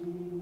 Ooh.